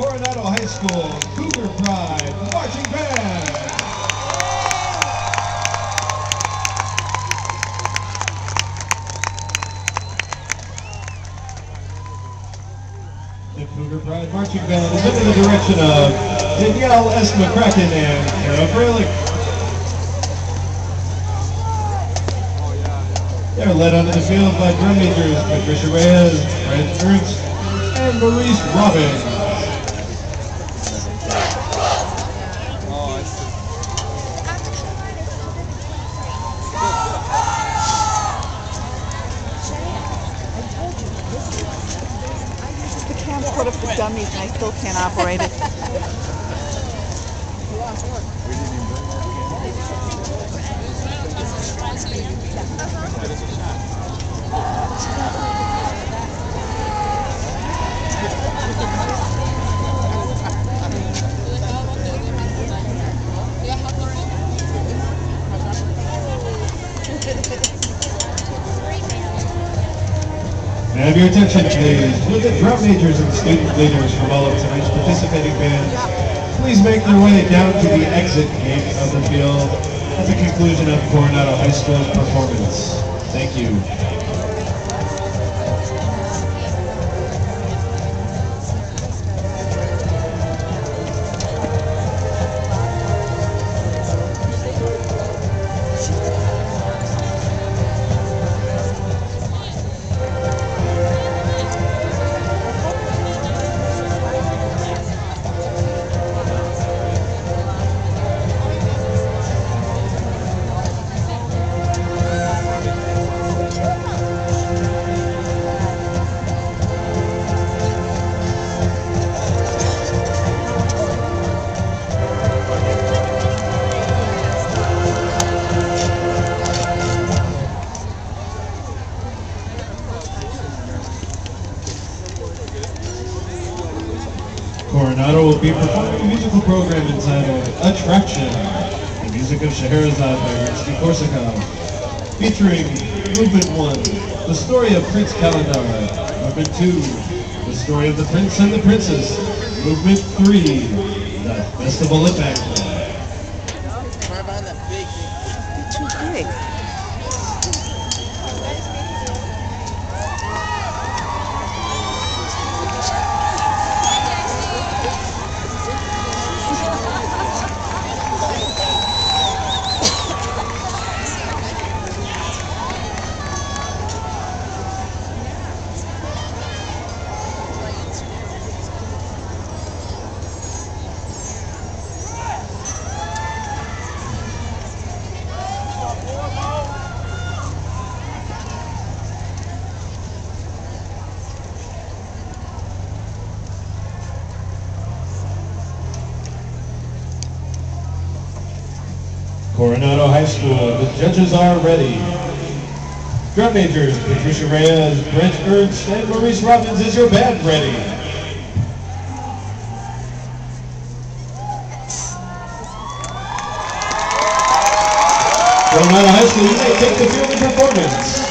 Coronado High School Cougar Pride Marching Band. The Cougar Pride Marching Band is under the direction of Danielle S. McCracken and Kara Froelich. They're led onto the field by drum majors Patricia Reyes, Brent Ernst, and Maurice Robbins. And I still can't operate it. May I have your attention, please? Will the drum majors and student leaders from all of tonight's participating bands please make their way down to the exit gate of the field at the conclusion of Coronado High School's performance. Thank you. Coronado will be performing a musical program entitled Attraction, the music of Scheherazade by Korsakov, featuring Movement 1, the story of Prince Kalendar, Movement 2, the story of the Prince and the Princess, Movement 3, the Festival of Baghdad. Coronado High School, the judges are ready. Drum majors, Patricia Reyes, Brent Ernst, and Maurice Robbins, is your band ready? Coronado High School, you may take the field performance.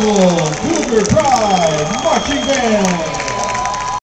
School Cougar Pride Marching Band.